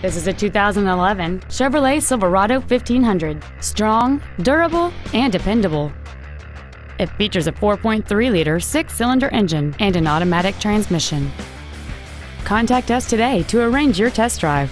This is a 2011 Chevrolet Silverado 1500. Strong, durable, and dependable. It features a 4.3-liter six-cylinder engine and an automatic transmission. Contact us today to arrange your test drive.